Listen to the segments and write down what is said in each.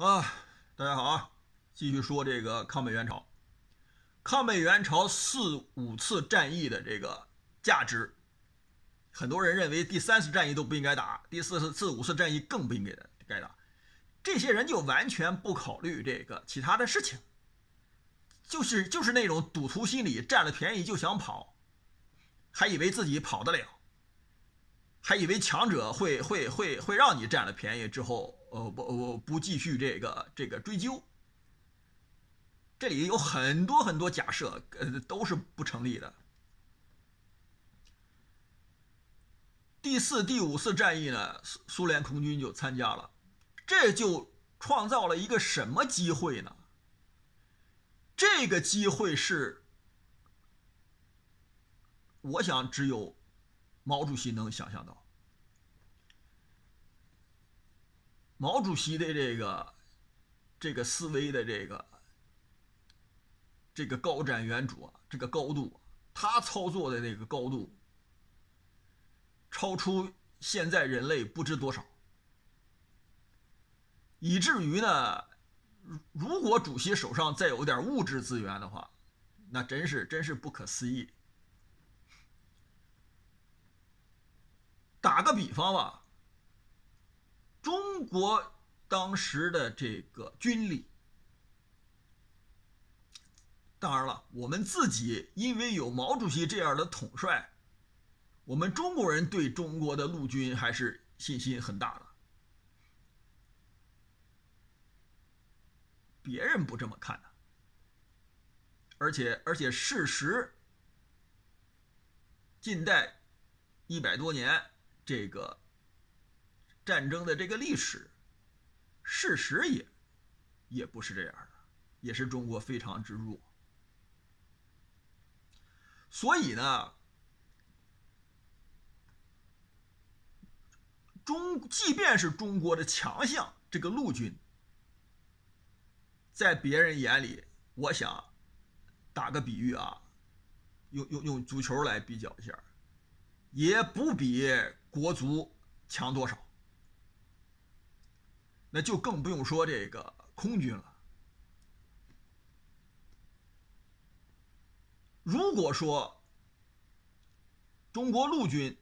啊，大家好啊！继续说这个抗美援朝，抗美援朝四五次战役的这个价值，很多人认为第三次战役都不应该打，第四次、四五次战役更不应该该打。这些人就完全不考虑这个其他的事情，就是就是那种赌徒心理，占了便宜就想跑，还以为自己跑得了，还以为强者会会会会让你占了便宜之后。呃不不不继续这个这个追究，这里有很多很多假设，呃都是不成立的。第四、第五次战役呢，苏苏联空军就参加了，这就创造了一个什么机会呢？这个机会是，我想只有毛主席能想象到。毛主席的这个这个思维的这个这个高瞻远瞩啊，这个高度，他操作的那个高度，超出现在人类不知多少，以至于呢，如果主席手上再有点物质资源的话，那真是真是不可思议。打个比方吧。中国当时的这个军力，当然了，我们自己因为有毛主席这样的统帅，我们中国人对中国的陆军还是信心很大的。别人不这么看的，而且而且事实，近代一百多年这个。战争的这个历史，事实也也不是这样的，也是中国非常之弱。所以呢，中即便是中国的强项，这个陆军，在别人眼里，我想打个比喻啊，用用用足球来比较一下，也不比国足强多少。那就更不用说这个空军了。如果说中国陆军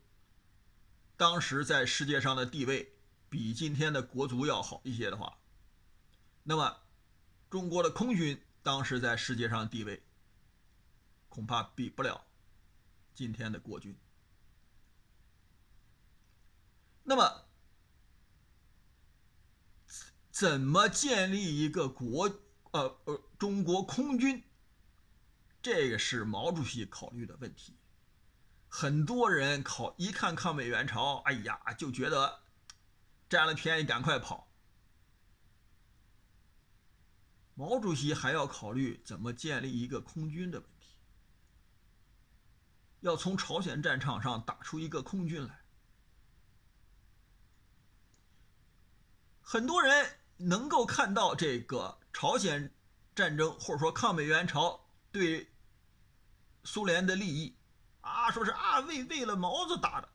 当时在世界上的地位比今天的国足要好一些的话，那么中国的空军当时在世界上地位恐怕比不了今天的国军。那么。怎么建立一个国？呃呃，中国空军，这个是毛主席考虑的问题。很多人考一看抗美援朝，哎呀，就觉得占了便宜赶快跑。毛主席还要考虑怎么建立一个空军的问题，要从朝鲜战场上打出一个空军来。很多人。能够看到这个朝鲜战争或者说抗美援朝对苏联的利益啊，说是啊为为了毛子打的，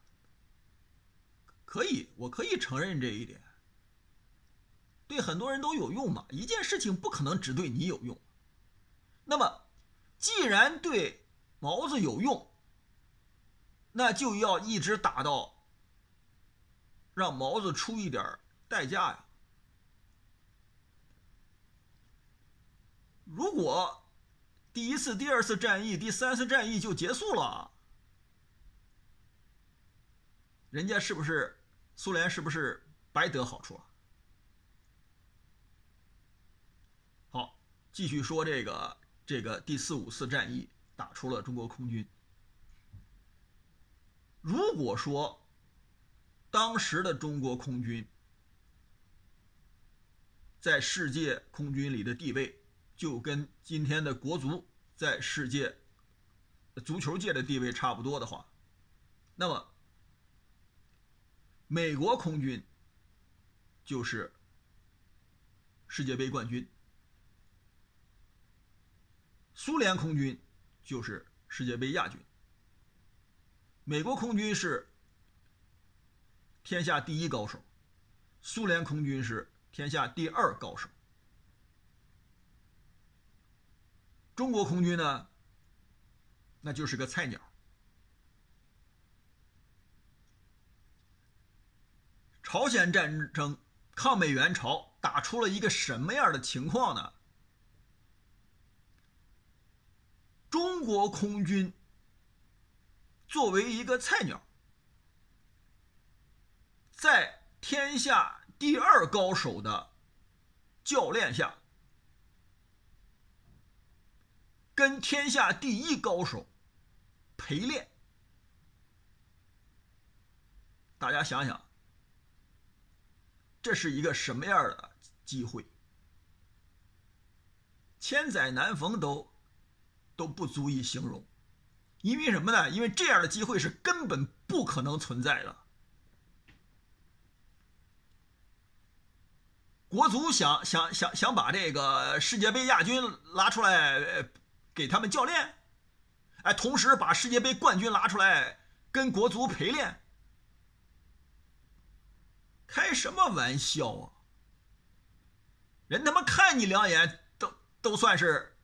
可以，我可以承认这一点，对很多人都有用嘛。一件事情不可能只对你有用，那么既然对毛子有用，那就要一直打到让毛子出一点代价呀。如果第一次、第二次战役、第三次战役就结束了，人家是不是苏联是不是白得好处了？好，继续说这个这个第四五次战役打出了中国空军。如果说当时的中国空军在世界空军里的地位，就跟今天的国足在世界足球界的地位差不多的话，那么美国空军就是世界杯冠军，苏联空军就是世界杯亚军。美国空军是天下第一高手，苏联空军是天下第二高手。中国空军呢，那就是个菜鸟。朝鲜战争，抗美援朝打出了一个什么样的情况呢？中国空军作为一个菜鸟，在天下第二高手的教练下。跟天下第一高手陪练，大家想想，这是一个什么样的机会？千载难逢都都不足以形容，因为什么呢？因为这样的机会是根本不可能存在的。国足想想想想把这个世界杯亚军拉出来。给他们教练，哎，同时把世界杯冠军拿出来跟国足陪练，开什么玩笑啊！人他妈看你两眼都都算是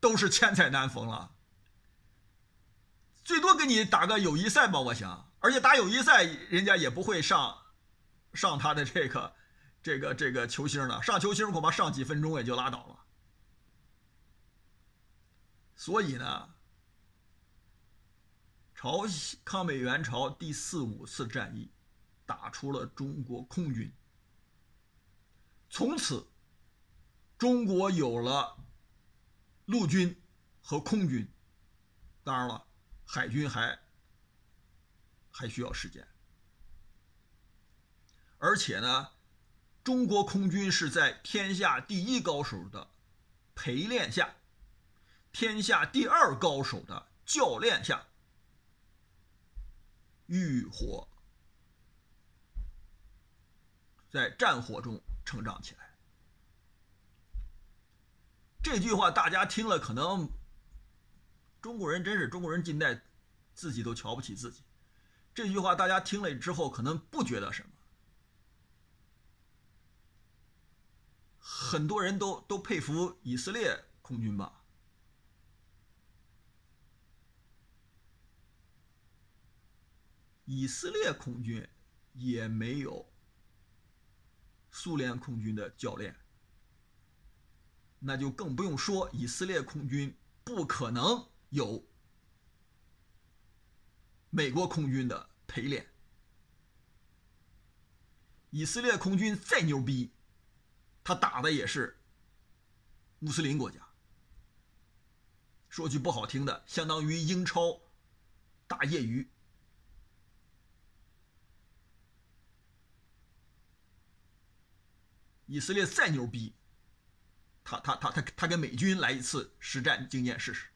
都是千载难逢了，最多给你打个友谊赛吧，我想，而且打友谊赛人家也不会上上他的这个。这个这个球星呢，上球星恐怕上几分钟也就拉倒了。所以呢，朝鲜抗美援朝第四五次战役打出了中国空军，从此中国有了陆军和空军，当然了，海军还还需要时间，而且呢。中国空军是在天下第一高手的陪练下，天下第二高手的教练下，浴火在战火中成长起来。这句话大家听了，可能中国人真是中国人，近代自己都瞧不起自己。这句话大家听了之后，可能不觉得什么。很多人都都佩服以色列空军吧？以色列空军也没有苏联空军的教练，那就更不用说以色列空军不可能有美国空军的陪练。以色列空军再牛逼。他打的也是穆斯林国家，说句不好听的，相当于英超打业余。以色列再牛逼，他他他他他跟美军来一次实战经验试试。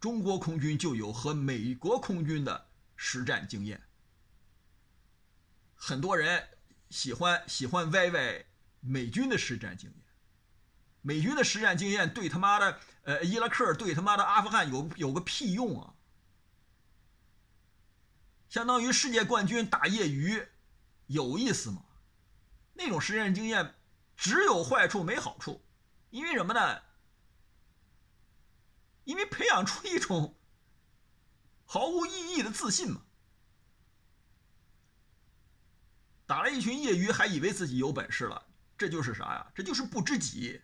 中国空军就有和美国空军的实战经验，很多人。喜欢喜欢歪歪美军的实战经验，美军的实战经验对他妈的呃伊拉克对他妈的阿富汗有有个屁用啊！相当于世界冠军打业余，有意思吗？那种实战经验只有坏处没好处，因为什么呢？因为培养出一种毫无意义的自信嘛。打了一群业余，还以为自己有本事了，这就是啥呀？这就是不知己。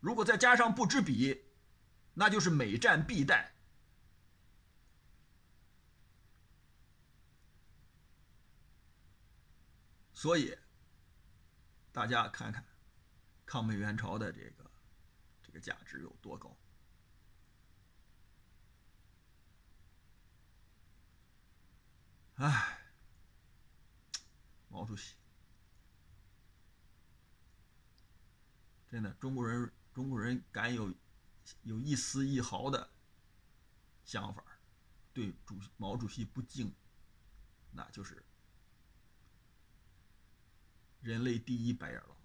如果再加上不知彼，那就是每战必殆。所以，大家看看抗美援朝的这个这个价值有多高。唉。毛主席，真的，中国人，中国人敢有有一丝一毫的想法，对主毛主席不敬，那就是人类第一白眼狼。